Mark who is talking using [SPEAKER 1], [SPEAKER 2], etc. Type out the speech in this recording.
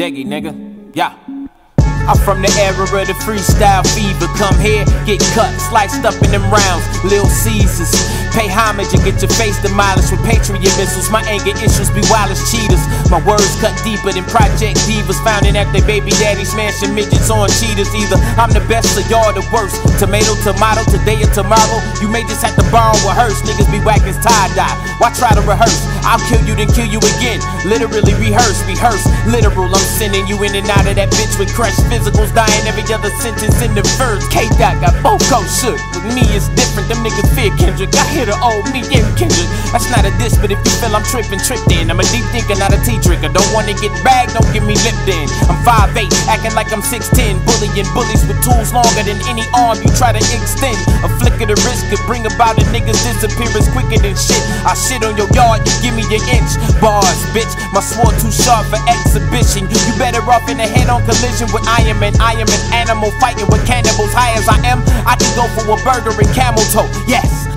[SPEAKER 1] Deggy, nigga. Yeah. I'm from the era of the freestyle fever. Come here, get cut, sliced up in them rounds. Lil Caesars. Pay homage and get your face demolished with Patriot missiles. My anger issues be wild as cheaters. My words cut deeper than Project Divas. Found at their baby daddy smashing midgets on cheaters. Either I'm the best or y'all the worst. Tomato, tomato, today or tomorrow. You may just have to borrow a hearse. Niggas be whacking tie dye. Why try to rehearse? I'll kill you, then kill you again. Literally rehearse, rehearse. Literal, I'm sending you in and out of that bitch with crushed physicals. Dying every other sentence in the verse. K Dot got both shook. With me, it's different. Them niggas fear Kendrick. I hit the old me and Kendrick. That's not a diss, but if you feel I'm tripping, tripped in. I'm a deep thinker, not a tea drinker. Don't wanna get bagged, don't give me lipped in. I'm 5'8, acting like I'm 6'10. Bullying bullies with tools longer than any arm you try to extend. A flick of the wrist could bring about a nigga's disappearance quicker than shit. I shit on your yard, you give me your inch. Bars, bitch, my sword too sharp for exhibition. You better off in a head on collision with I am an I am an animal fighting with cannibals. High as I am, I can go for a burger and camel toe. Yes.